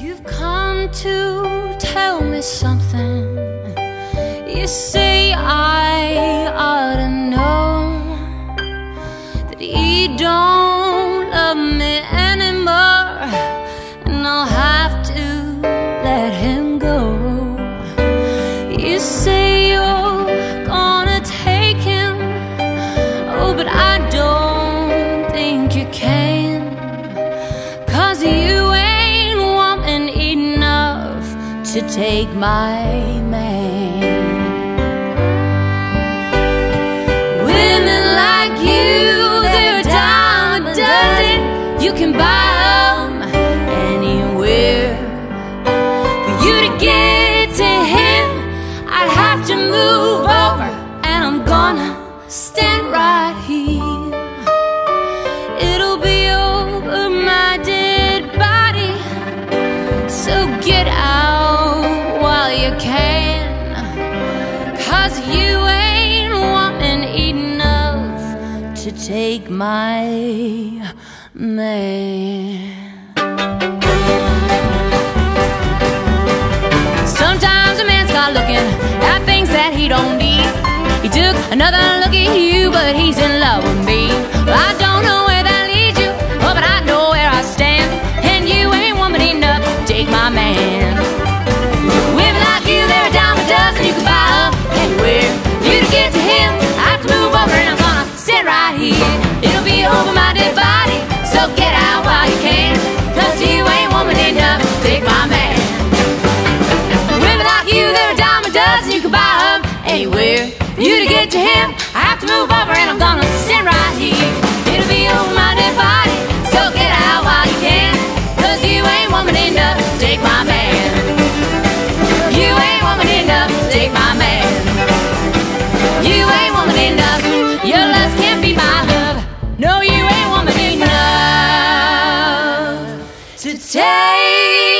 You've come to tell me something. You say I to take my man. Women like you, they're a dime a dozen. You can buy 'em anywhere. For you to get to him, I'd have to move over, and I'm gonna stand take my man. Sometimes a man's got looking at things that he don't need. He took another look at you, but he's in love with anywhere. You to get to him, I have to move over, and I'm gonna stand right here. It'll be over my dead body, so get out while you can. Cause you ain't woman enough to take my man. You ain't woman enough to take my man. You ain't woman enough. Your lust can't be my love. No, you ain't woman enough to take.